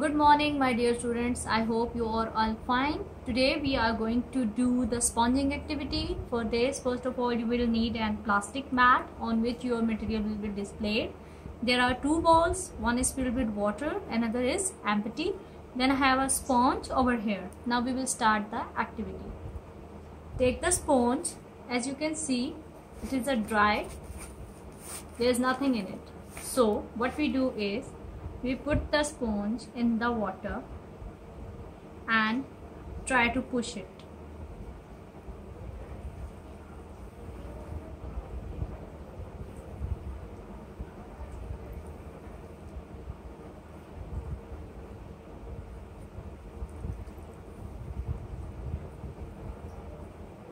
Good morning my dear students. I hope you are all fine. Today we are going to do the sponging activity. For this first of all you will need a plastic mat on which your material will be displayed. There are two balls. One is filled with water. Another is empty. Then I have a sponge over here. Now we will start the activity. Take the sponge. As you can see it is a dry. There is nothing in it. So what we do is we put the sponge in the water and try to push it.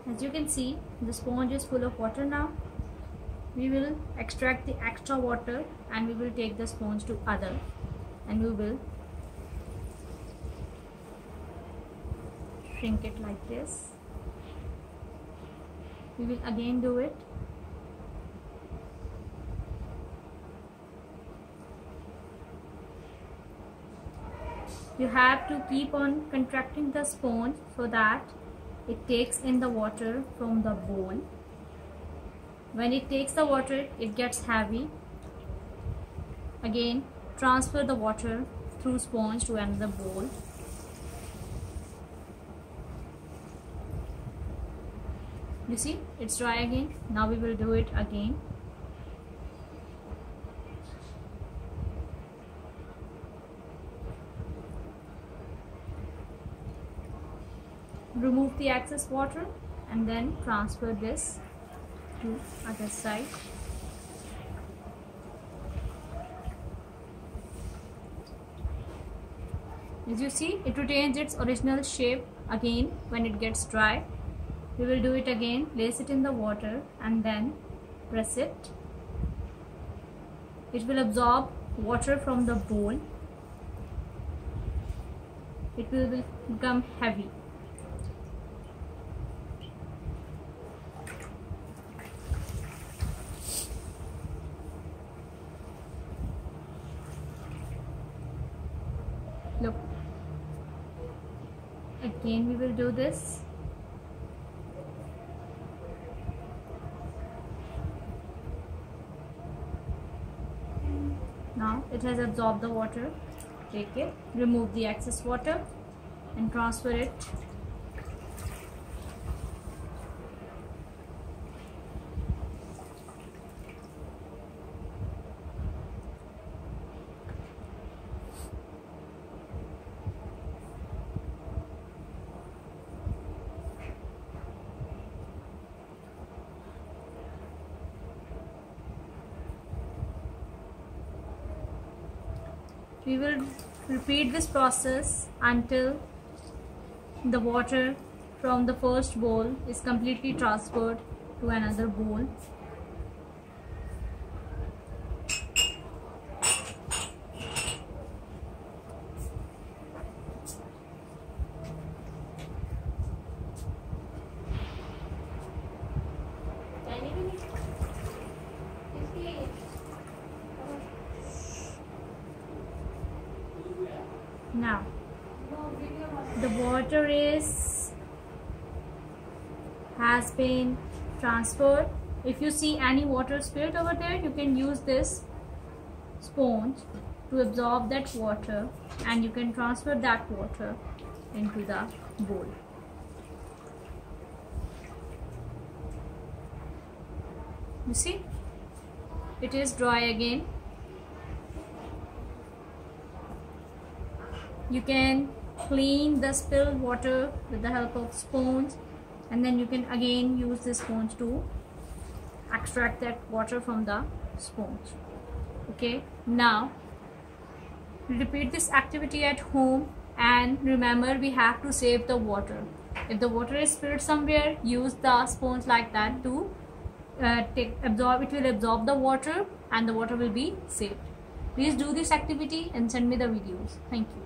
As you can see the sponge is full of water now we will extract the extra water and we will take the sponge to other and we will shrink it like this. We will again do it. You have to keep on contracting the sponge so that it takes in the water from the bowl when it takes the water it gets heavy. Again transfer the water through sponge to another bowl. You see it's dry again. Now we will do it again. Remove the excess water and then transfer this to other side as you see? It retains its original shape again when it gets dry. We will do it again. Place it in the water and then press it. It will absorb water from the bowl. It will become heavy look. Again we will do this. Now it has absorbed the water. Take it. Remove the excess water and transfer it we will repeat this process until the water from the first bowl is completely transferred to another bowl now the water is has been transferred. If you see any water spilled over there you can use this sponge to absorb that water and you can transfer that water into the bowl. You see? It is dry again you can clean the spilled water with the help of sponge and then you can again use this sponge to extract that water from the sponge okay now repeat this activity at home and remember we have to save the water. If the water is spilled somewhere use the sponge like that to uh, take absorb it will absorb the water and the water will be saved. Please do this activity and send me the videos. Thank you